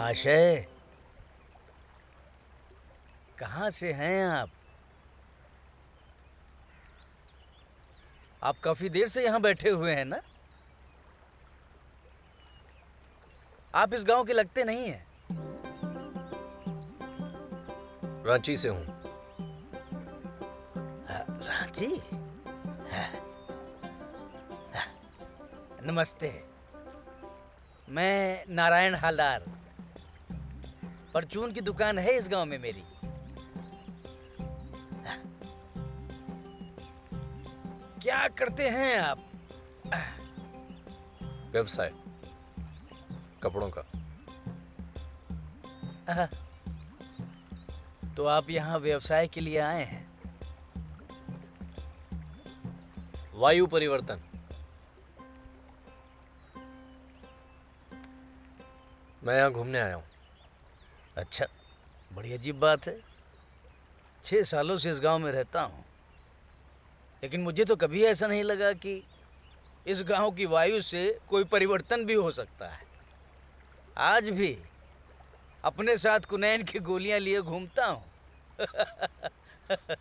महाशय कहाँ से हैं आप? आप काफ़ी देर से यहाँ बैठे हुए हैं ना? आप इस गाँव के लगते नहीं हैं? रांची से हूँ। रांची? नमस्ते। मैं नारायण हालदार। परचून की दुकान है इस गाँव में मेरी। क्या करते हैं आप? व्यवसाय। कपड़ों का। तो आप यहाँ व्यवसाय के लिए आए हैं? वायु परिवर्तन। मैं यहाँ घूमने आया हूँ। अच्छा बड़ी अजीब बात है। छः सालों से इस गाँव में रहता हूँ। लेकिन मुझे तो कभी ऐसा नहीं लगा कि इस गाँव की वायु से कोई परिवर्तन भी हो सकता है। आज भी अपने साथ कुनैन की गोलियाँ लिए घूमता हूँ।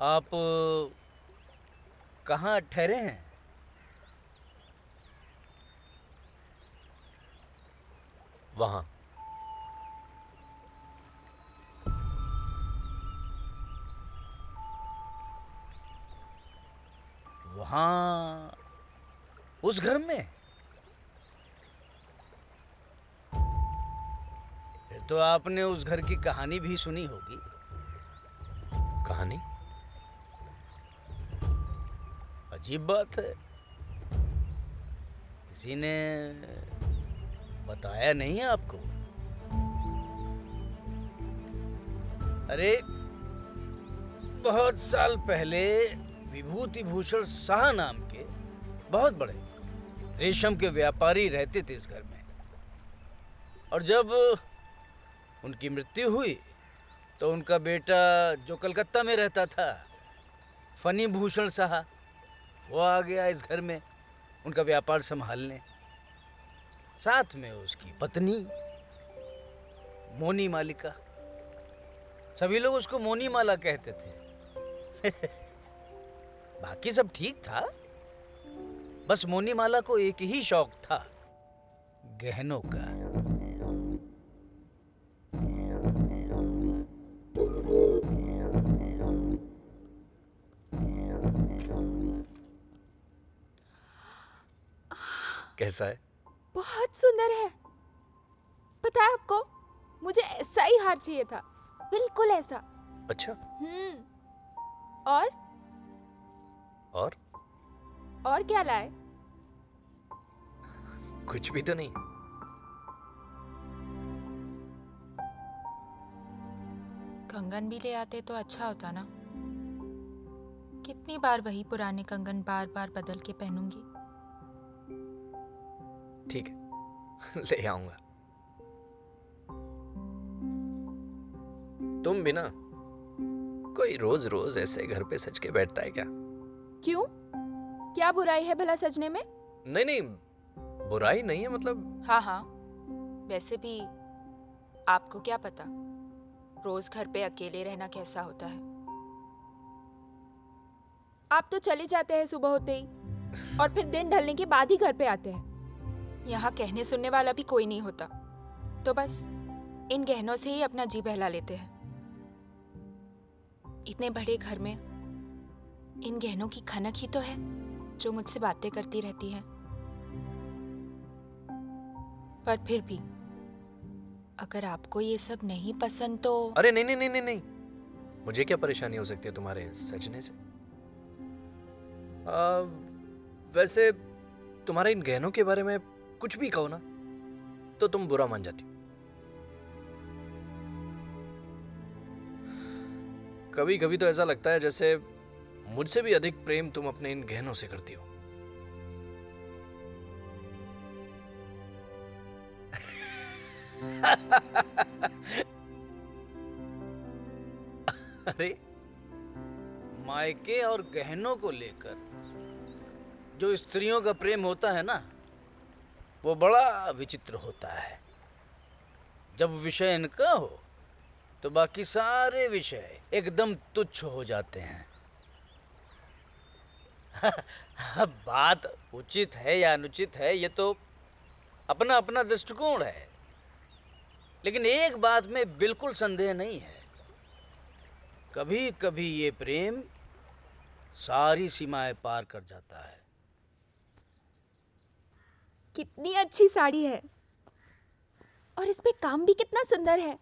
आप कहाँ ठहरे हैं? वहाँ। वहाँ उस घर में? फिर तो आपने उस घर की कहानी भी सुनी होगी। कहानी? अजीब बात है। किसी ने बताया नहीं है आपको? अरे, बहुत साल पहले विभूति भूषण शाह नाम के बहुत बड़े रेशम के व्यापारी रहते थे इस घर में। और जब उनकी मृत्यु हुई तो उनका बेटा जो कलकत्ता में रहता था फनी भूषण शाह, वो आ गया इस घर में उनका व्यापार संभालने। साथ में उसकी पत्नी, मोनी मालिका। सभी लोग उसको मोनी माला कहते थे। बाकी सब ठीक था। बस मोनी माला को एक ही शौक था, गहनों का। कैसा है? बहुत सुंदर है। पता है आपको मुझे ऐसा ही हार चाहिए था। बिल्कुल ऐसा। अच्छा। हम्म। और? और? और क्या लाए? कुछ भी तो नहीं। कंगन भी ले आते तो अच्छा होता ना। कितनी बार वही पुराने कंगन बार बार बदल के पहनूँगी। ठीक है। ले आऊँगा। तुम भी ना कोई रोज रोज ऐसे घर पे सच के बैठता है क्या? क्यों? क्या बुराई है भला सजने में? नहीं नहीं बुराई नहीं है मतलब। हाँ हाँ। वैसे भी आपको क्या पता रोज घर पे अकेले रहना कैसा होता है। आप तो चले जाते हैं सुबह होते ही और फिर दिन ढलने के बाद ही घर पे आते हैं। यहाँ कहने सुनने वाला भी कोई नहीं होता। तो बस इन गहनों से ही अपना जी बहला लेते हैं। इतने बड़े घर में इन गहनों की खनक ही तो है जो मुझसे बातें करती रहती है। पर फिर भी अगर आपको ये सब नहीं पसंद तो अरे नहीं नहीं नहीं नहीं। मुझे क्या परेशानी हो सकती है तुम्हारे सजने से? आ, वैसे तुम्हारे इन गहनों के बारे में कुछ भी कहो ना तो तुम बुरा मान जाती हो। कभी कभी तो ऐसा लगता है जैसे मुझसे भी अधिक प्रेम तुम अपने इन गहनों से करती हो। अरे, मायके और गहनों को लेकर, जो स्त्रियों का प्रेम होता है ना वो बड़ा विचित्र होता है। जब विषय इनका हो तो बाकी सारे विषय एकदम तुच्छ हो जाते हैं। बात उचित है या अनुचित है, ये तो अपना अपना दृष्टिकोण है। लेकिन एक बात में बिल्कुल संदेह नहीं है। कभी कभी ये प्रेम सारी सीमाएँ पार कर जाता है। कितनी अच्छी साड़ी है। और इस पे काम भी कितना सुंदर है।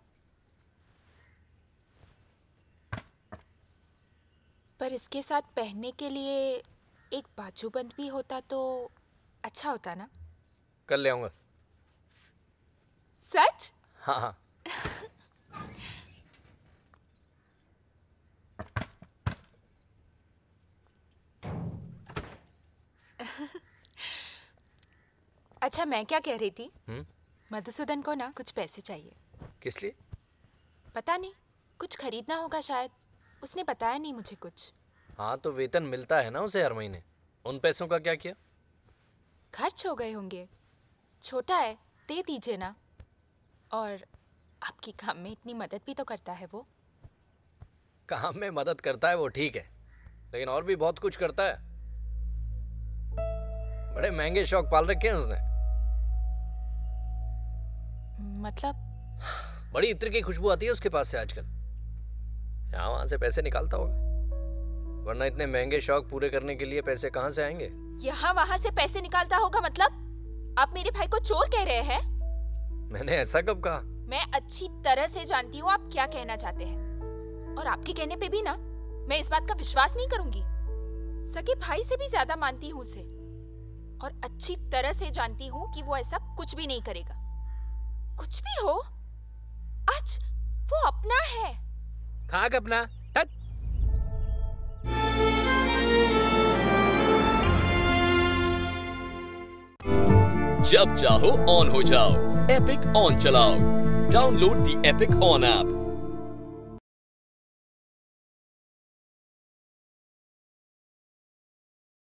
पर इसके साथ पहनने के लिए एक बाजूबंद भी होता तो अच्छा होता ना। कर ले आऊँगा। सच? हाँ हाँ। अच्छा मैं क्या कह रही थी? हम्म? मधुसूदन को ना कुछ पैसे चाहिए। किस लिए? पता नहीं कुछ खरीदना होगा शायद। उसने बताया नहीं मुझे कुछ। हाँ तो वेतन मिलता है ना उसे हर महीने। उन पैसों का क्या किया? खर्च हो गए होंगे। छोटा है दे दीजिए ना। और आपकी काम में इतनी मदद भी तो करता है वो। काम में मदद करता है वो ठीक है। लेकिन और भी बहुत कुछ करता है। बड़े महँगे शौक पाल रखे हैं उसने। मतलब? बड़ी इत्र की खुशबू आती है उसके पास से आजकल। यहाँ वहाँ से पैसे निकालता होगा। वरना इतने महँगे शौक पूरे करने के लिए पैसे कहाँ से आएँगे? यहाँ वहाँ से पैसे निकालता होगा मतलब? आप मेरे भाई को चोर कह रहे हैं? मैंने ऐसा कब कहा? मैं अच्छी तरह से जानती हूँ आप क्या कहना चाहते हैं। और आपके कहने पे भी ना मैं इस बात का विश्वास नहीं करूँगी। सके भाई से भी ज़्यादा मानती हूँ उसे। और अच्छी तरह से जानती हूँ कि वो ऐसा कुछ भी नहीं करेगा। कुछ भी हो, आज वो अपना है। खाक अपना तक जब चाहो ऑन हो जाओ। एपिक ऑन चलाओ। Download the Epic On app